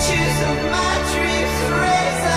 pictures of my dreams erase